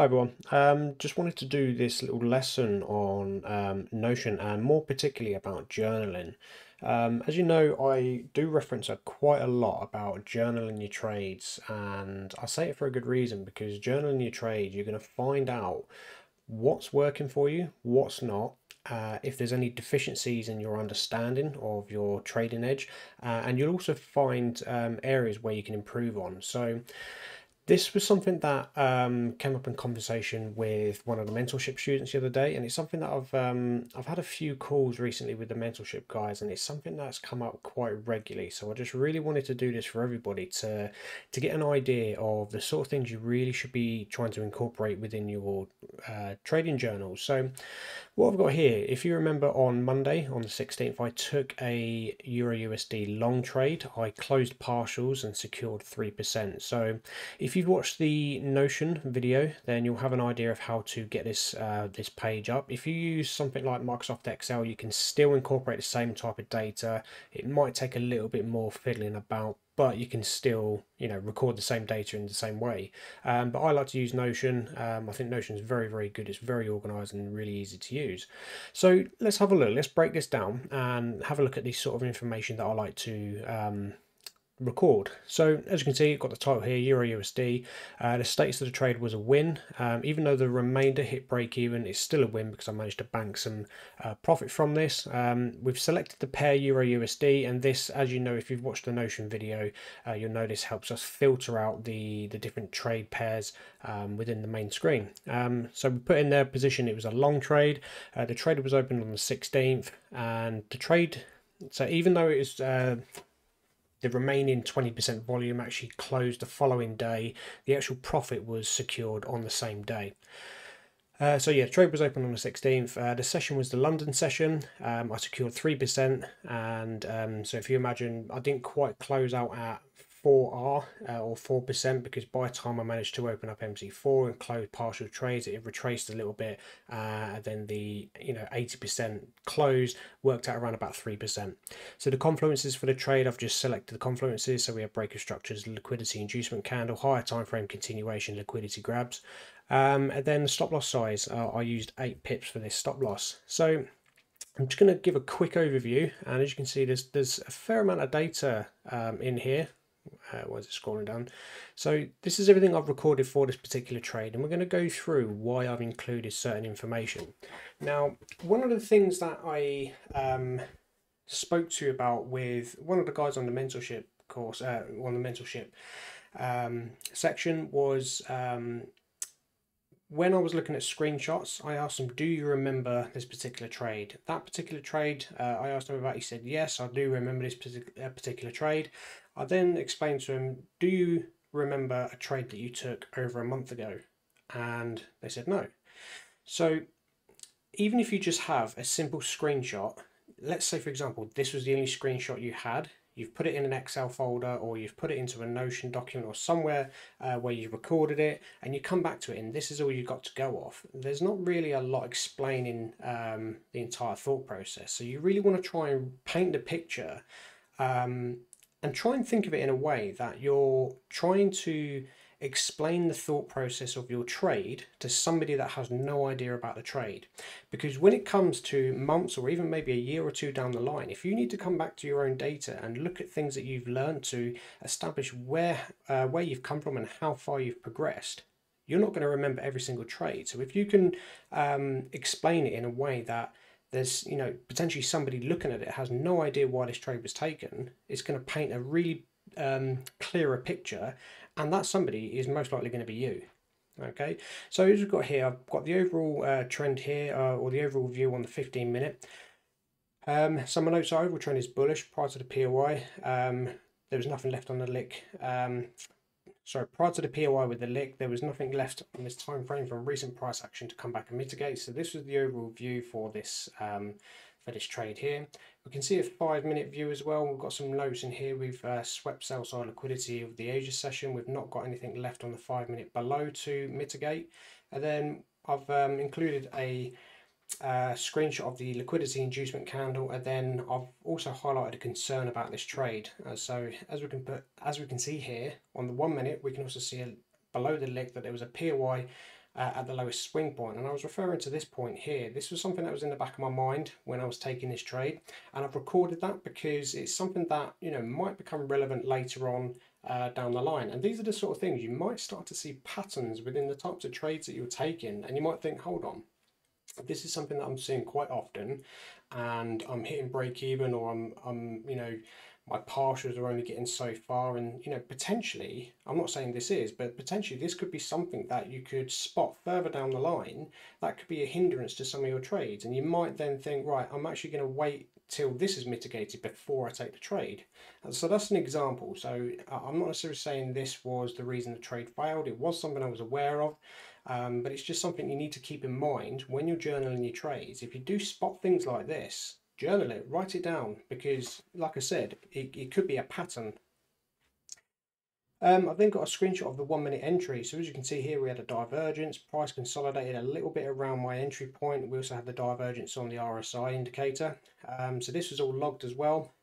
Hi everyone. Um, just wanted to do this little lesson on um, Notion and more particularly about journaling. Um, as you know, I do reference a, quite a lot about journaling your trades, and I say it for a good reason because journaling your trade, you're going to find out what's working for you, what's not, uh, if there's any deficiencies in your understanding of your trading edge, uh, and you'll also find um, areas where you can improve on. So, this was something that um, came up in conversation with one of the mentorship students the other day, and it's something that I've um, I've had a few calls recently with the mentorship guys, and it's something that's come up quite regularly. So I just really wanted to do this for everybody to to get an idea of the sort of things you really should be trying to incorporate within your uh, trading journals. So what I've got here, if you remember on Monday on the 16th, I took a Euro USD long trade. I closed partials and secured 3%. So if you've watched the Notion video, then you'll have an idea of how to get this uh, this page up. If you use something like Microsoft Excel, you can still incorporate the same type of data. It might take a little bit more fiddling about, but you can still you know record the same data in the same way. Um, but i like to use notion. Um, i think notion is very very good. It's very organized and really easy to use. So let's have a look. Let's break this down and have a look at this sort of information that i like to um, record. So as you can see, got the title here, Euro USD. Uh, the status of the trade was a win. Um, even though the remainder hit break even, it's still a win because I managed to bank some uh, profit from this. Um, we've selected the pair Euro USD and this, as you know, if you've watched the Notion video, uh, you'll know this helps us filter out the, the different trade pairs um, within the main screen. Um, so we put in their position, it was a long trade. Uh, the trade was opened on the 16th and the trade so even though it was uh, the remaining 20% volume actually closed the following day. The actual profit was secured on the same day. Uh, so yeah, trade was open on the 16th. Uh, the session was the London session. Um, I secured 3%. And um, so if you imagine, I didn't quite close out at 4R uh, or 4% because by the time I managed to open up MT4 and close partial trades, it retraced a little bit. Uh, then the you know 80% close worked out around about 3%. So the confluences for the trade, I've just selected the confluences. So we have breaker structures, liquidity inducement candle, higher time frame continuation, liquidity grabs. Um, and then the stop loss size, uh, I used 8 pips for this stop loss. So I'm just going to give a quick overview and as you can see there's there's a fair amount of data um, in here uh, why is it scrolling down? So this is everything I've recorded for this particular trade and we're going to go through why I've included certain information. Now, one of the things that I um, spoke to you about with one of the guys on the mentorship course, uh, on the mentorship um, section was um, when I was looking at screenshots, I asked him, do you remember this particular trade? That particular trade, uh, I asked him about, he said, yes, I do remember this uh, particular trade. I then explained to him, do you remember a trade that you took over a month ago? And they said no. So even if you just have a simple screenshot, let's say for example, this was the only screenshot you had, you've put it in an Excel folder or you've put it into a Notion document or somewhere uh, where you recorded it and you come back to it and this is all you've got to go off. There's not really a lot explaining um, the entire thought process. So you really want to try and paint the picture um, and try and think of it in a way that you're trying to explain the thought process of your trade to somebody that has no idea about the trade. Because when it comes to months or even maybe a year or two down the line, if you need to come back to your own data and look at things that you've learned to establish where uh, where you've come from and how far you've progressed, you're not going to remember every single trade. So if you can um, explain it in a way that there's you know potentially somebody looking at it has no idea why this trade was taken it's going to paint a really um, clearer picture and that somebody is most likely going to be you okay so as we've got here i've got the overall uh, trend here uh, or the overall view on the 15 minute um, some of notes are overall trend is bullish prior to the POI. Um, there was nothing left on the lick um, so prior to the POI with the lick, there was nothing left on this time frame from recent price action to come back and mitigate. So this was the overall view for this um, for this trade here. We can see a five minute view as well. We've got some notes in here. We've uh, swept sell side liquidity of the Asia session. We've not got anything left on the five minute below to mitigate. And then I've um, included a uh, screenshot of the liquidity inducement candle and then I've also highlighted a concern about this trade uh, so as we can put as we can see here on the one minute we can also see a, below the lick that there was a POI uh, at the lowest swing point. And I was referring to this point here. This was something that was in the back of my mind when I was taking this trade. And I've recorded that because it's something that, you know, might become relevant later on uh, down the line. And these are the sort of things you might start to see patterns within the types of trades that you're taking. And you might think, hold on, this is something that I'm seeing quite often and I'm hitting break even or I'm, I'm you know, my partials are only getting so far. And you know potentially i'm not saying this is but potentially this could be something that you could spot further down the line that could be a hindrance to some of your trades. And you might then think right i'm actually going to wait till this is mitigated before i take the trade. And so that's an example. So i'm not necessarily saying this was the reason the trade failed. It was something i was aware of um, but it's just something you need to keep in mind when you're journaling your trades. If you do spot things like this journal it, write it down because, like I said, it, it could be a pattern. Um, I've then got a screenshot of the one minute entry. So as you can see here, we had a divergence, price consolidated a little bit around my entry point. We also had the divergence on the RSI indicator. Um, so this was all logged as well.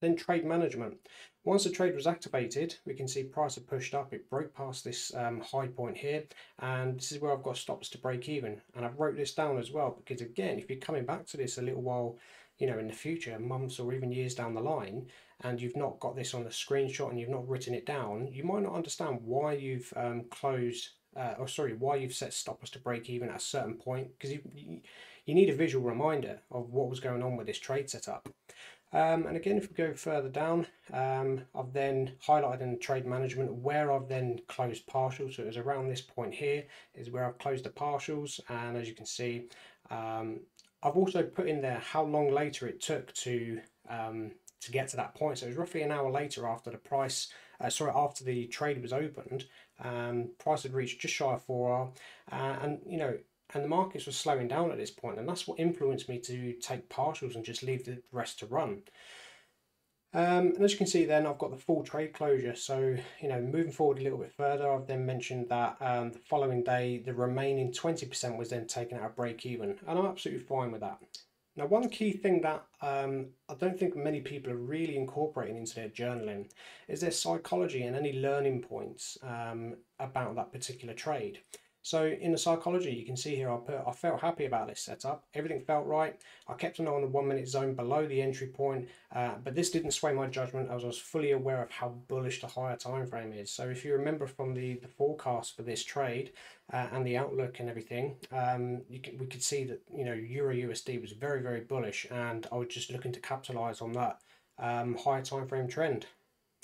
Then trade management. Once the trade was activated, we can see price had pushed up. It broke past this um, high point here. And this is where I've got stops to break even. And I've wrote this down as well, because again, if you're coming back to this a little while, you know, in the future, months or even years down the line, and you've not got this on a screenshot and you've not written it down, you might not understand why you've um, closed, uh, or sorry, why you've set stops to break even at a certain point, because you, you need a visual reminder of what was going on with this trade setup. Um, and again, if we go further down, um, I've then highlighted in trade management where I've then closed partials. So it was around this point here is where I've closed the partials. And as you can see, um, I've also put in there how long later it took to um, to get to that point. So it was roughly an hour later after the price, uh, sorry, after the trade was opened, um, price had reached just shy of 4R. Uh, and, you know, and the markets were slowing down at this point and that's what influenced me to take partials and just leave the rest to run. Um, and as you can see then I've got the full trade closure. So you know moving forward a little bit further I've then mentioned that um, the following day the remaining 20% was then taken out of break even and I'm absolutely fine with that. Now one key thing that um, I don't think many people are really incorporating into their journaling is their psychology and any learning points um, about that particular trade so in the psychology, you can see here, I, put, I felt happy about this setup. Everything felt right. I kept an eye on the one minute zone below the entry point, uh, but this didn't sway my judgment as I was fully aware of how bullish the higher time frame is. So if you remember from the, the forecast for this trade uh, and the outlook and everything, um, can, we could see that, you know, Euro USD was very, very bullish and I was just looking to capitalize on that um, higher time frame trend.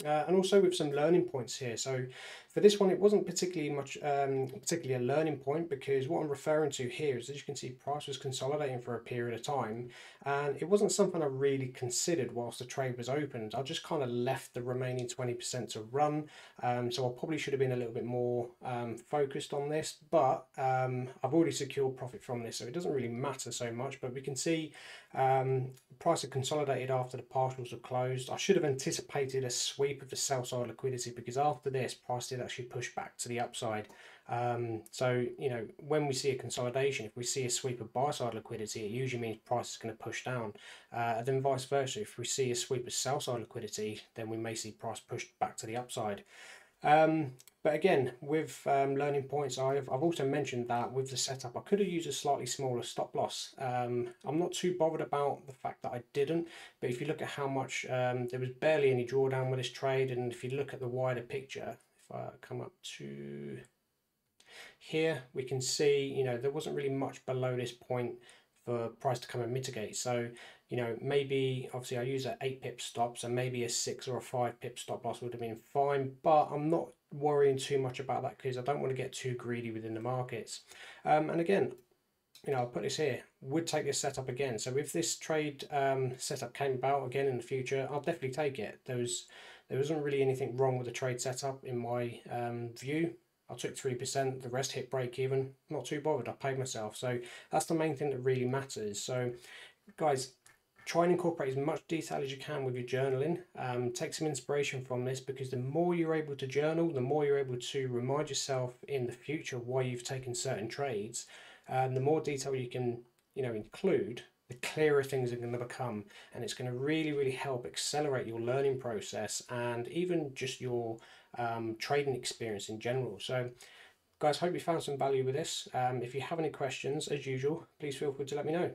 Uh, and also with some learning points here. So for this one, it wasn't particularly much, um, particularly a learning point because what I'm referring to here is, as you can see, price was consolidating for a period of time, and it wasn't something I really considered whilst the trade was opened. I just kind of left the remaining 20% to run, um, so I probably should have been a little bit more um, focused on this, but um, I've already secured profit from this, so it doesn't really matter so much. But we can see um, price had consolidated after the partials were closed. I should have anticipated a sweep of the sell side liquidity because after this, price did actually push back to the upside. Um, so, you know, when we see a consolidation, if we see a sweep of buy side liquidity, it usually means price is going to push down. Uh, then vice versa, if we see a sweep of sell side liquidity, then we may see price pushed back to the upside. Um, but again, with um, learning points, I've, I've also mentioned that with the setup, I could have used a slightly smaller stop loss. Um, I'm not too bothered about the fact that I didn't, but if you look at how much, um, there was barely any drawdown with this trade, and if you look at the wider picture, I come up to here, we can see, you know, there wasn't really much below this point for price to come and mitigate. So, you know, maybe obviously I use an eight pip stop, so maybe a six or a five pip stop loss would have been fine, but I'm not worrying too much about that because I don't want to get too greedy within the markets. Um, and again, you know, I'll put this here, would take this setup again. So if this trade um, setup came about again in the future, I'll definitely take it. Was, there wasn't really anything wrong with the trade setup in my um, view. I took 3%, the rest hit break even. Not too bothered, I paid myself. So that's the main thing that really matters. So guys, try and incorporate as much detail as you can with your journaling. Um, take some inspiration from this because the more you're able to journal, the more you're able to remind yourself in the future why you've taken certain trades. And the more detail you can, you know, include, the clearer things are going to become. And it's going to really, really help accelerate your learning process and even just your um, trading experience in general. So Guys, hope you found some value with this. Um, if you have any questions, as usual, please feel free to let me know.